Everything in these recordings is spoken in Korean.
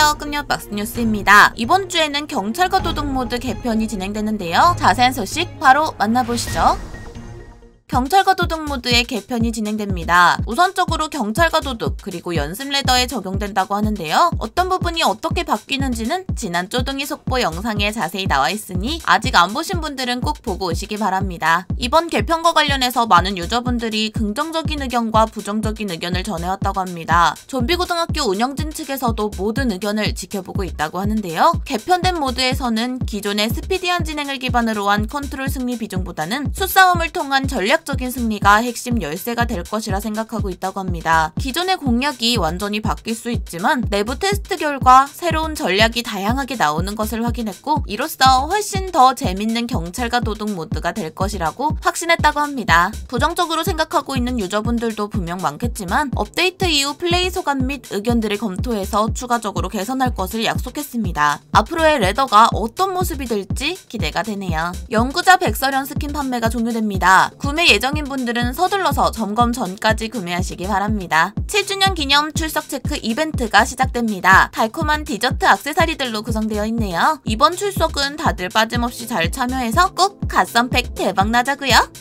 안녕하세요. 금요 박스 뉴스입니다. 이번 주에는 경찰과 도둑 모드 개편이 진행되는데요. 자세한 소식 바로 만나보시죠. 경찰과 도둑 모드의 개편이 진행됩니다. 우선적으로 경찰과 도둑 그리고 연습 ladder에 적용된다고 하는데요. 어떤 부분이 어떻게 바뀌는지는 지난 쪼둥이 속보 영상에 자세히 나와 있으니 아직 안 보신 분들은 꼭 보고 오시기 바랍니다. 이번 개편과 관련해서 많은 유저분들이 긍정적인 의견과 부정적인 의견을 전해왔다고 합니다. 좀비고등학교 운영진 측에서도 모든 의견을 지켜보고 있다고 하는데요. 개편된 모드에서는 기존의 스피디한 진행을 기반으로 한 컨트롤 승리 비중보다는 수싸움을 통한 전략 전략적인 승리가 핵심 열쇠가 될 것이라 생각하고 있다고 합니다. 기존의 공략이 완전히 바뀔 수 있지만 내부 테스트 결과 새로운 전략이 다양하게 나오는 것을 확인했고 이로써 훨씬 더 재밌는 경찰과 도둑 모드가 될 것이라고 확신했다고 합니다. 부정적으로 생각하고 있는 유저분들도 분명 많겠지만 업데이트 이후 플레이 소감 및 의견들을 검토해서 추가적으로 개선할 것을 약속했습니다. 앞으로의 ladder가 어떤 모습이 될지 기대가 되네요. 연구자 백설현 스킨 판매가 종료됩니다. 구매 예정인 분들은 서둘러서 점검 전까지 구매하시기 바랍니다. 7주년 기념 출석 체크 이벤트가 시작됩니다. 달콤한 디저트 악세사리들로 구성되어 있네요. 이번 출석은 다들 빠짐없이 잘 참여해서 꼭 갓선팩 대박 나자고요.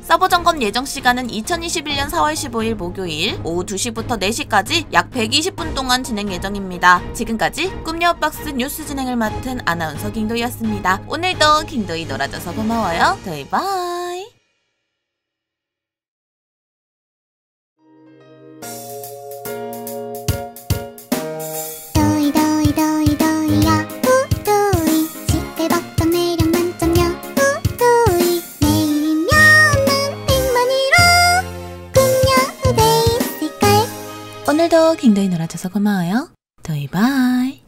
서버 점검 예정 시간은 2021년 4월 15일 목요일 오후 2시부터 4시까지 약 120분 동안 진행 예정입니다. 지금까지 꿈여박스 뉴스 진행을 맡은 아나운서 김도희였습니다. 오늘도 김도희 놀아줘서 고마워요. 저희 bye. 오늘도 김도희 놀아줘서 고마워요. 저희 바이.